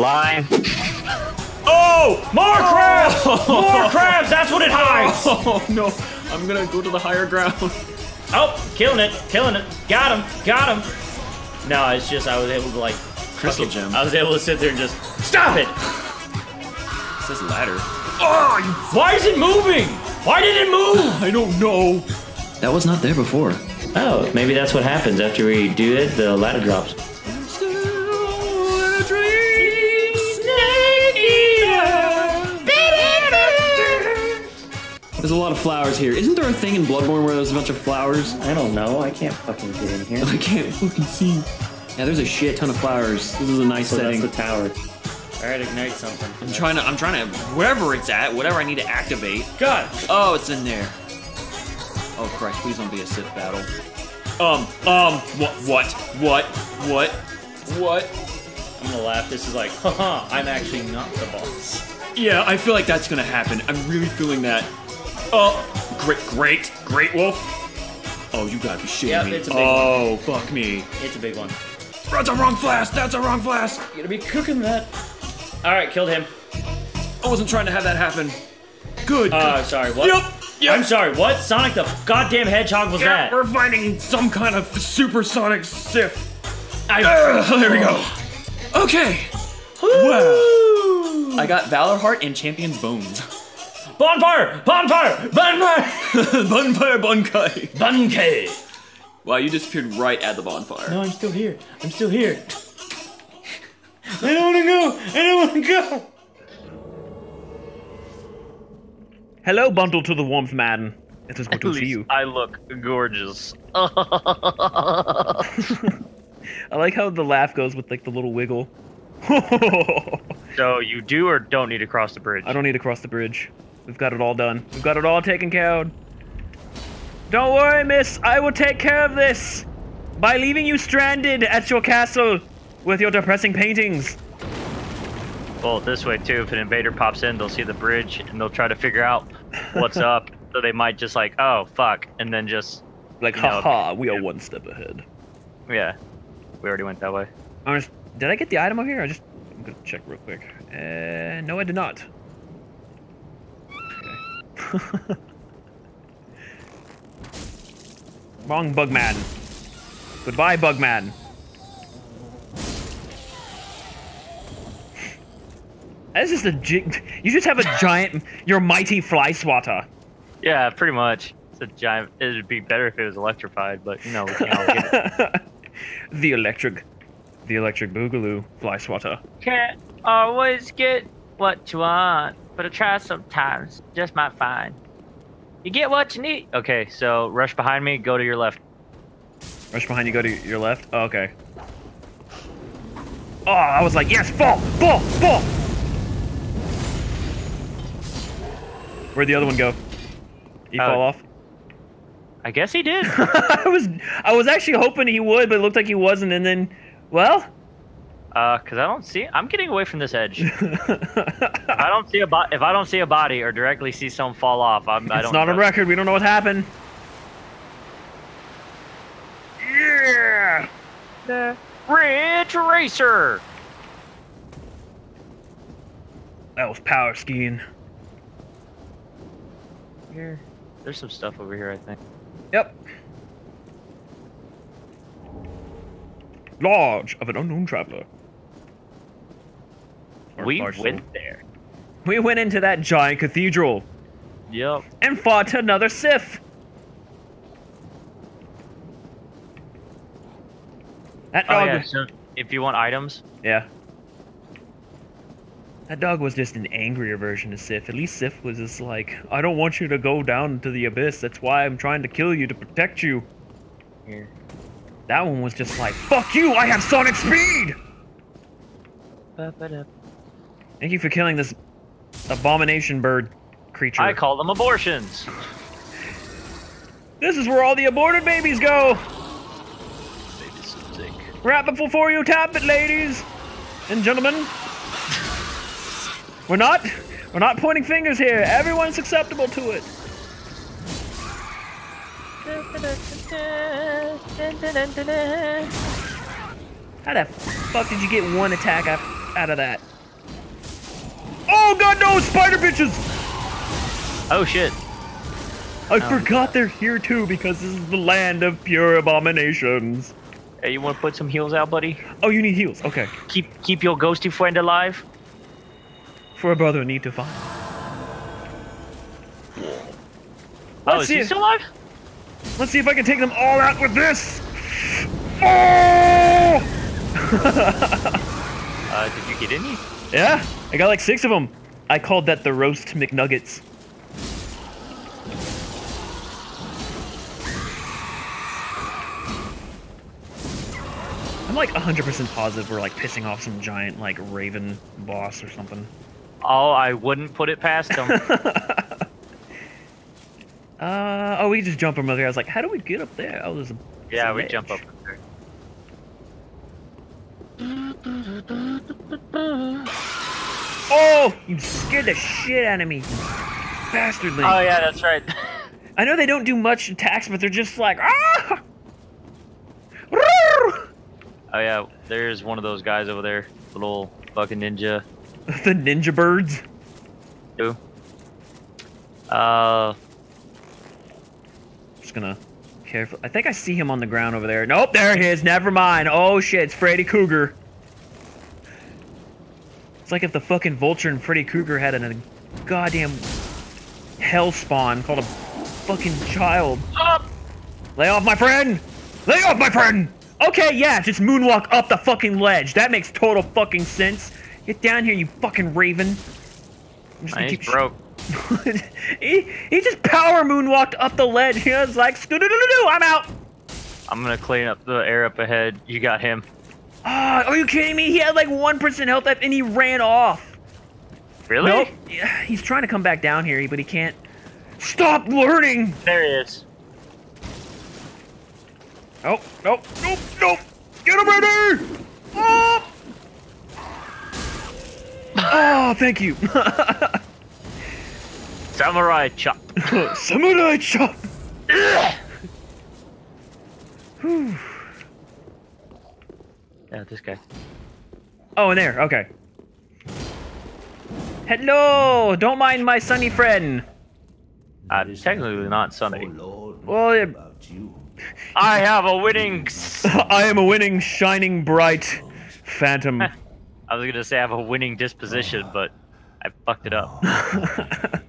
Fly. Oh! More crabs! Oh. More crabs! That's what it hides! Oh no, I'm gonna go to the higher ground. Oh, killing it, killing it. Got him, got him. No, it's just I was able to like Crystal fucking- gem. I was able to sit there and just stop it. It says ladder. Oh, why is it moving? Why did it move? I don't know. That was not there before. Oh, maybe that's what happens after we do it. The ladder drops. There's a lot of flowers here. Isn't there a thing in Bloodborne where there's a bunch of flowers? I don't know. I can't fucking get in here. I can't fucking see. Yeah, there's a shit ton of flowers. This is a nice So setting. that's the tower. All right, ignite something. I'm trying to, I'm trying to, wherever it's at, whatever I need to activate. God. Oh, it's in there. Oh Christ, please don't be a Sif battle. Um, um, what, what, what, what, what? I'm gonna laugh. This is like, haha, I'm actually not the boss. Yeah, I feel like that's gonna happen. I'm really feeling that. Oh, great, great, great wolf. Oh, you gotta be shitting Yep, me. it's a big oh, fuck me. It's a big one. That's a wrong flask. That's a wrong flask. You gotta be cooking that. All right, killed him. I wasn't trying to have that happen. Good. Uh, sorry, what? Yep, yep. I'm sorry, what? Sonic the goddamn Hedgehog was Yeah, that? we're finding some kind of supersonic Sif. I, there we go. Okay. Wow. I got Valorheart and Champion's Bones. Bonfire! Bonfire! Bonfire! bonfire Bunkai. Bunkay! Wow, you disappeared right at the bonfire. No, I'm still here. I'm still here. I don't wanna go! I don't wanna go! Hello, bundle to the warmth man. It is good At to see you. I look gorgeous. I like how the laugh goes with like the little wiggle. so you do or don't need to cross the bridge? I don't need to cross the bridge. We've got it all done. We've got it all taken care of. Don't worry, miss. I will take care of this by leaving you stranded at your castle with your depressing paintings. Well, this way too. If an invader pops in, they'll see the bridge and they'll try to figure out what's up. So they might just like, oh fuck, and then just Like, know, haha, we are one step ahead. yeah, we already went that way. Did I get the item over here? I just I'm gonna check real quick. Uh, no, I did not. Okay. Wrong, Bugman. Goodbye, Bugman. That's just a gi- You just have a giant. You're a mighty fly swatter. Yeah, pretty much. It's a giant. It'd be better if it was electrified, but no, we can't get it. the electric, the electric boogaloo fly swatter. Can't always get what you want, but I try sometimes. Just might find. You get what you need. Okay, so rush behind me. Go to your left. Rush behind you, go to your left. Oh, okay. Oh, I was like, yes, fall, fall, fall. Where'd the other one go? He Uh, fall off? I guess he did. I was, I was actually hoping he would, but it looked like he wasn't. And then, well, Uh, cause I don't see. I'm getting away from this edge. if I don't see a bo- if I don't see a body or directly see someone fall off, I'm. I it's don't. not a record. We don't know what happened. Yeah. The Ridge Racer. That was power skiing. Here, there's some stuff over here. I think. Yep. Lodge of an unknown traveler. We went there. We went into that giant cathedral Yep. and fought another Sif. That Oh dog. yeah. was- So if you want items, yeah. That dog was just an angrier version of Sif. At least Sif was just like, I don't want you to go down to the abyss. That's why I'm trying to kill you to protect you. here. That one was just like, fuck you, I have sonic speed! Ba-ba-da. Thank you for killing this abomination bird creature. I call them abortions. this is where all the aborted babies go! Sick. Wrap it before you tap it, ladies and gentlemen. We're not, we're not pointing fingers here. Everyone's acceptable to it. How the fuck did you get one attack out of that? Oh god, no! Spider bitches! Oh shit. I forgot they're here too because this is the land of pure abominations. Hey, you want to put some heals out, buddy? Oh, you need heals. Okay. Keep keep your ghosty friend alive. For a brother need to find. Oh, Let's is see he it. still alive? Let's see if I can take them all out with this. Oh! Uh, did you get any? Yeah, I got like six of them. I called that the roast McNuggets. I'm like 100% positive we're like pissing off some giant like raven boss or something. Oh, I wouldn't put it past him. Uh, oh, we just jump from over there. I was like, how do we get up there? Oh, there's a yeah, there's a we ledge. jump up. there. Oh, you scared the shit out of me, bastardly. Oh yeah, that's right. I know they don't do much attacks, but they're just like ah. Oh yeah, there's one of those guys over there, little fucking ninja. the ninja birds. Who? Uh, Just gonna careful. I think I see him on the ground over there. Nope, there he is. Never mind. Oh shit, it's Freddy Krueger. It's like if the fucking vulture and Freddy Krueger had a goddamn hell spawn called a fucking child. up. Lay off my friend! Lay off my friend! Okay, yeah, just moonwalk up the fucking ledge. That makes total fucking sense. Get down here, you fucking raven. I'm just gonna He's keep broke. he, he just power moonwalked up the ledge. He was like, "Skoo-doo-doo-doo-doo, I'm out. I'm gonna clean up the air up ahead. You got him. Ah, are you kidding me? He had like 1% health left and he ran off. Really? Nope. Yeah, he's trying to come back down here, but he can't. Stop learning! There he is. Nope, nope, nope, nope! Get him ready! Oh! oh, thank you. Samurai chop. Samurai chop! Whew. Yeah, this guy. Oh, in there. Okay. Hello! Don't mind my sunny friend. Uh, technically not sunny. Well, it- I have a winning. I am a winning, shining, bright phantom. I was gonna say I have a winning disposition, but I fucked it up.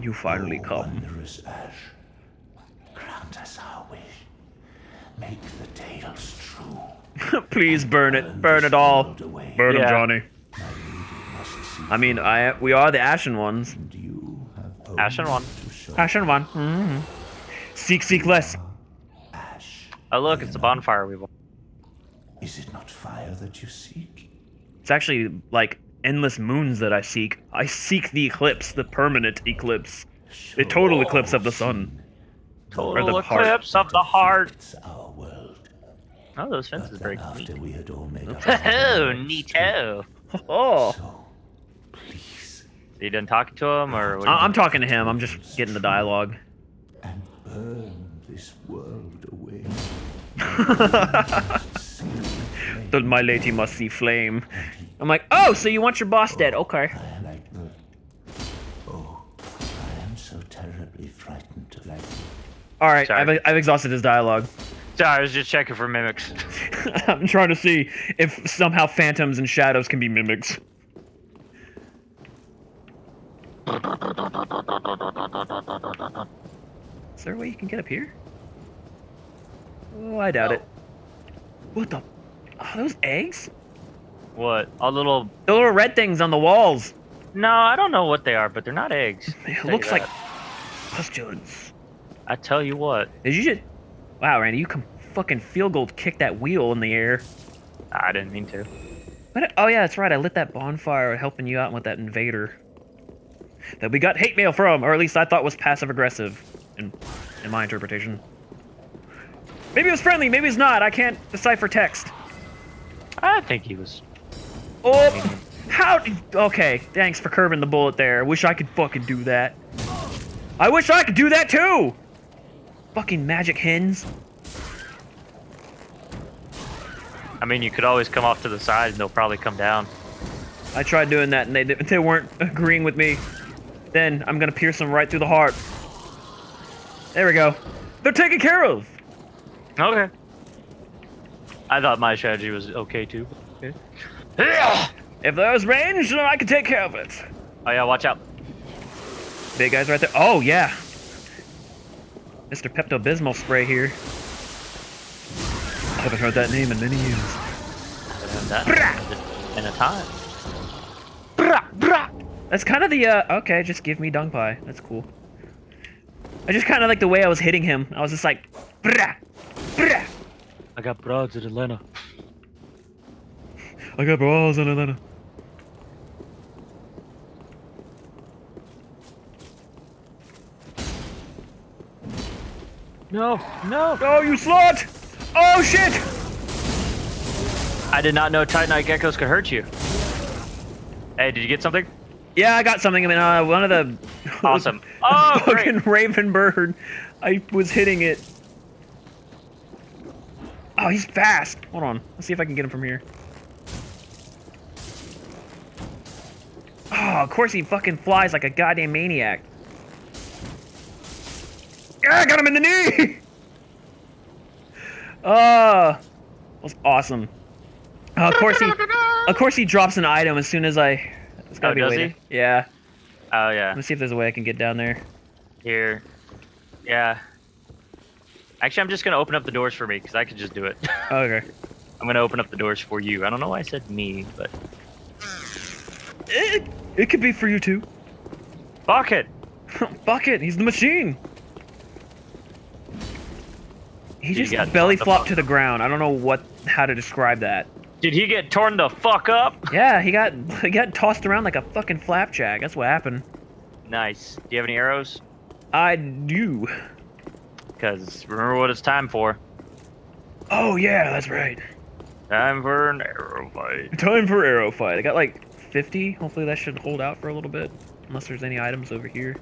you finally come. Ash, grant us our wish. Make the tales true. Please burn it. Burn it all. Burn away. Burn 'em, Johnny. I mean, I we are the Ashen ones. and you have Ashen only one. Ashen one. hmm Seek, seek less. ash. Oh look, it's a bonfire we've. Is it not fire that you seek? It's actually like endless moons that I seek. I seek the eclipse, the permanent eclipse, the total eclipse of the sun. Total the heart. eclipse of the heart. It's our world. Oh, those fences But break then neat. after we had all made oh, up Oh, neato. Oh, So, please, So you done talking to him, or what I- I'm talking to him. I'm just getting the dialogue. and burn this world away. The my lady must see flame. I'm like, oh, so you want your boss dead? Oh, okay. I like the. Oh, I am so terribly frightened to like. All right, I've, I've exhausted his dialogue. Sorry, I was just checking for mimics. I'm trying to see if somehow phantoms and shadows can be mimics. Is there a way you can get up here? Oh, I doubt No. it. What the? Are those eggs? What? A little. The little red things on the walls. No, I don't know what they are, but they're not eggs. It looks like pustules. I tell you what. Did you just? Wow, Randy, you can fucking field goal kick that wheel in the air. Ah, I didn't mean to. But oh yeah, that's right. I lit that bonfire helping you out with that invader that we got hate mail from, or at least I thought was passive aggressive, in in my interpretation. Maybe it was friendly, maybe it's not. I can't decipher text. I think he was. Oh, how? Okay, thanks for curving the bullet there. Wish I could fucking do that. I wish I could do that too. Fucking magic hens. I mean, you could always come off to the side, and they'll probably come down. I tried doing that and they they weren't agreeing with me. Then I'm gonna pierce them right through the heart. There we go. They're taken care of. Okay. I thought my strategy was okay too. Okay. If there's range, then I can take care of it. Oh yeah, watch out. Big guys right there. Oh yeah. Mr. Pepto Bismol spray here. I haven't heard that name in many years. Haven't in a time. Brah, brah. That's kind of the uh okay, just give me dung pie. That's cool. I just kind of like the way I was hitting him. I was just like brah, brah. I got broads in Atlanta. I got balls in Atlanta. No, no. Oh, you slut! Oh shit! I did not know Titanite geckos could hurt you. Hey, did you get something? Yeah, I got something. I mean, uh, one of the Awesome. Oh, fucking great. raven bird. I was hitting it. Oh, he's fast. Hold on. Let's see if I can get him from here. Oh, of course he fucking flies like a goddamn maniac. Yeah, I got him in the knee. Oh, that was awesome. Uh, of course he, of course he drops an item as soon as I. It's gotta Oh, be does he? Yeah. Oh yeah. Let me see if there's a way I can get down there. Here. Yeah. Actually, I'm just gonna open up the doors for me because I could just do it. Okay. I'm gonna open up the doors for you. I don't know why I said me, but It, it could be for you too. fuck it. Fuck it, he's the machine. He just got belly flopped to the ground. I don't know what how to describe that. Did he get torn the fuck up? Yeah, he got he got tossed around like a fucking flapjack. That's what happened. Nice. Do you have any arrows? I do. Because remember what it's time for. Oh yeah, that's right. Time for an arrow fight. Time for arrow fight. I got like 50. Hopefully that should hold out for a little bit. Unless there's any items over here.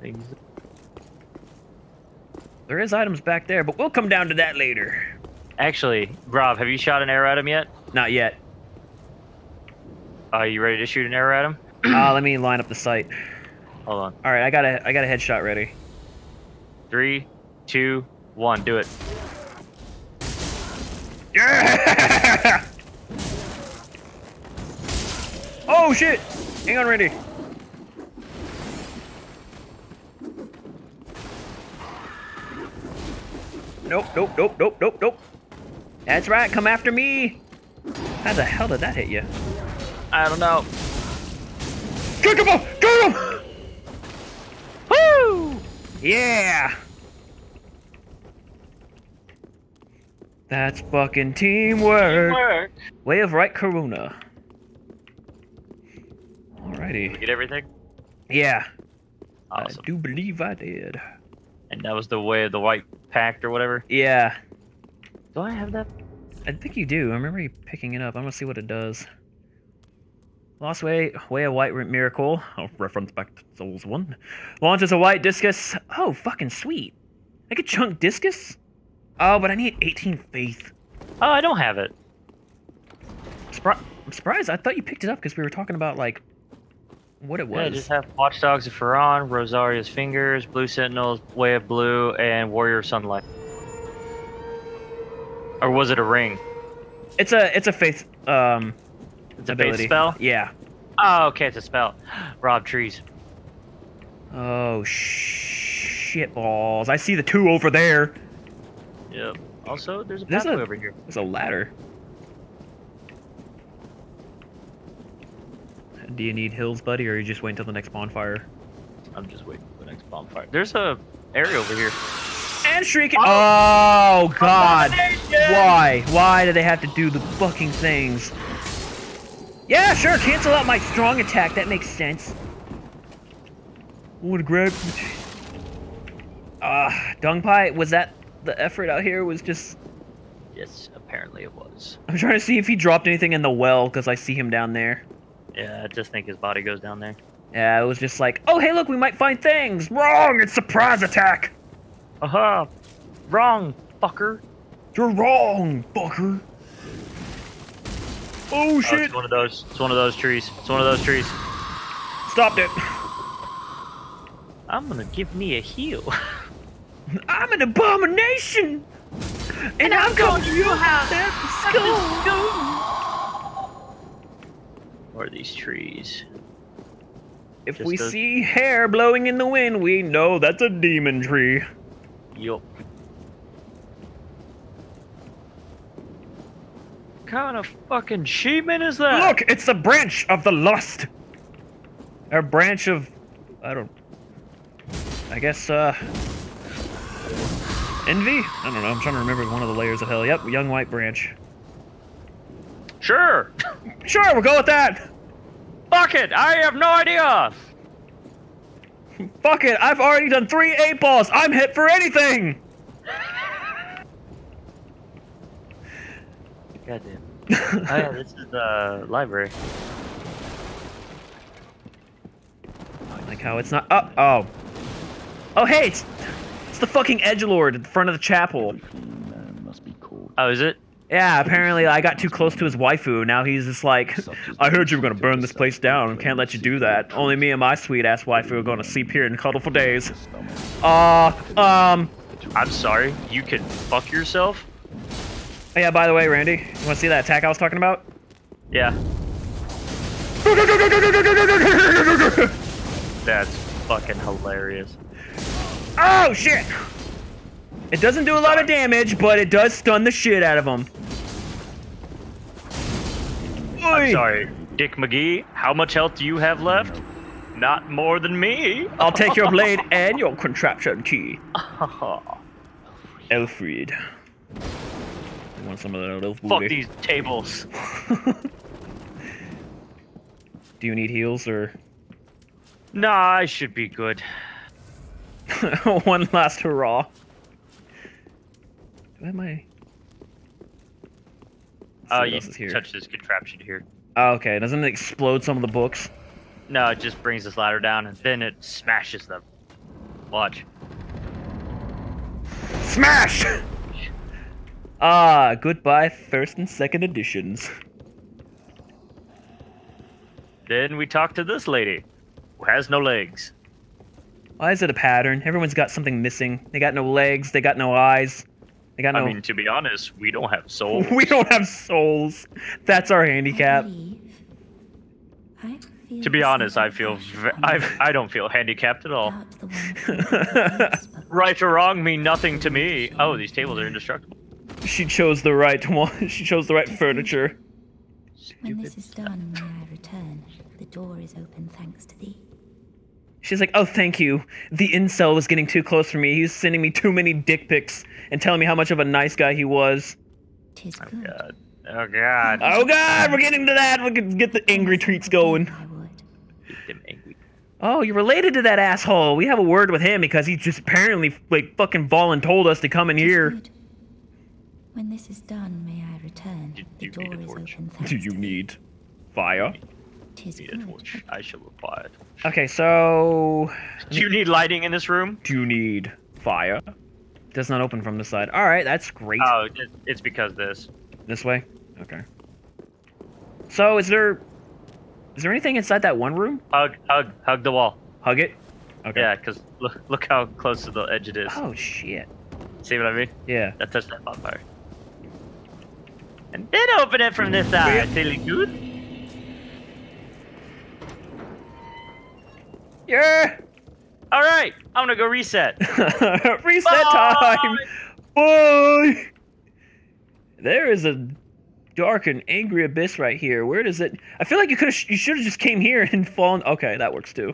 Things. There is items back there, but we'll come down to that later. Actually, Rob, have you shot an arrow at him yet? Not yet. Are you ready to shoot an arrow at him? uh, let me line up the sight. Hold on. All right, I got a I got a headshot ready. Three, two, one. Do it. Yeah! oh shit! Hang on, ready. Nope, nope, nope, nope, nope, nope. That's right, come after me. How the hell did that hit you? I don't know. Kick him up! Get him! Woo! Yeah! That's fucking teamwork. Work. Way of right Corona. Alrighty. Get everything. Yeah, Awesome. I do believe I did. And that was the way of the white pact or whatever. Yeah, Do I have that? I think you do. I remember you picking it up. I'm gonna see what it does. Lost Way, Way of White Miracle. Oh, reference back to Souls 1. Launches a white discus. Oh, fucking sweet. I could chunk discus? Oh, but I need 18 faith. Oh, I don't have it. Surpri- I'm surprised. I thought you picked it up because we were talking about, like, what it Yeah, was. just have Watchdogs of Farron, Rosaria's Fingers, Blue Sentinels, Way of Blue, and Warrior of Sunlight. Or was it a ring? It's a it's a faith um It's a ability. faith spell? Yeah. Oh, okay, it's a spell. Rob trees. Oh shit balls! I see the two over there. Yep. Also, there's a There's a- over here. There's a ladder. Do you need hills, buddy, or you just wait until the next bonfire? I'm just waiting for the next bonfire. There's a area over here. And shrieking. Oh, God! Why? Why do they have to do the fucking things? Yeah, sure. Cancel out my strong attack. That makes sense. I want to grab. Ah, dung pie. Was that the effort out here? Was just. Yes, apparently it was. I'm trying to see if he dropped anything in the well because I see him down there. Yeah, I just think his body goes down there. Yeah, it was just like, oh hey, look, we might find things. Wrong. It's surprise attack. Aha! Wrong, fucker. You're wrong, fucker. Oh Oh, shit! it's one of those. It's one of those trees. It's one of those trees. Stopped it. I'm gonna give me a heal. I'm an abomination, and, I'm going to your house. Let's go. Or these trees. If Just we a- see hair blowing in the wind, we know that's a demon tree. Yup. kind of fucking achievement is that? Look, it's a branch of the lust. A branch of, I don't, I guess, uh, envy? I don't know. I'm trying to remember one of the layers of hell. Yep, young white branch. Sure. Sure, we'll go with that. Fuck it. I have no idea. Fuck it, I've already done three eight balls. I'm hit for anything. Goddamn. oh yeah, this is the library. Like how it's not. Oh, oh, oh, hey, it's it's the fucking edge lord at the front of the chapel. Man must be called. Oh, is it? Yeah, apparently I got too close to his waifu. Now he's just like, I heard you were gonna burn this place down. Can't let you do that. Only me and my sweet ass waifu are gonna sleep here and cuddle for days. Uh, um, I'm sorry. You can fuck yourself. oh yeah. By the way, Randy, you wanna see that attack I was talking about? Yeah. That's fucking hilarious. Oh shit! It doesn't do a lot of damage, but it does stun the shit out of him. I'm sorry, Dick McGee. How much health do you have left? Not more than me. I'll take your blade and your contraption key. Elfried. You want some of that elf Fuck booty? these tables. Do you need heals or Nah, I should be good. one last hurrah? Do I have my? Oh, you is here. touch this contraption here. Oh, okay, doesn't it explode some of the books? No, it just brings this ladder down and then it smashes them. Watch. Smash! Ah, goodbye first and second editions. Then we talk to this lady, who has no legs. Why is it a pattern? Everyone's got something missing. They got no legs, they got no eyes. They got no I mean, to be honest, we don't have souls. We don't have souls. That's our handicap. I I to be honest, I feel I v- I I don't feel handicapped at all. about the one who lives, but Right or wrong mean nothing to me. Oh, these tables are indestructible. She chose the right one. She chose the right furniture. When this is done, may I return. The door is open thanks to thee. She's like, oh, thank you. The incel was getting too close for me. He was sending me too many dick pics and telling me how much of a nice guy he was. Tis oh, good. God. Oh God. Oh God, we're getting to that. We can get the angry treats going. I would. Get them angry. Oh, you're related to that asshole. We have a word with him because he just apparently like fucking voluntold us to come in Tis here. good. When this is done, may I return. Do- The do you door is open Do you need fire? Thee. Tis Need a torch. I shall apply it. Okay, so Do you need lighting in this room? do you need fire? Does not open from this side. All right, that's great. Oh, it's because this. This way? Okay. So, is there is there anything inside that one room? Hug, hug, hug the wall. Hug it. Okay. Yeah, because look, look how close to the edge it is. Oh shit. See what I mean? Yeah. That touched that bonfire. And then open it from this side. Silly good. Yeah. All right, I'm gonna go reset. Reset Bye. time. Bye. There is a dark and angry abyss right here. Where does it? I feel like you could. You should have just came here and fallen. Okay, that works too.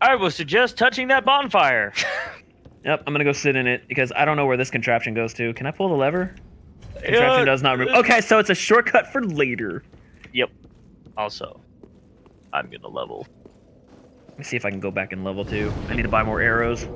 I will suggest touching that bonfire. Yep, I'm gonna go sit in it because I don't know where this contraption goes to. Can I pull the lever? Contraption uh, does not move. Okay, so it's a shortcut for later. Yep. Also, I'm gonna level. Let me see if I can go back in level two. I need to buy more arrows.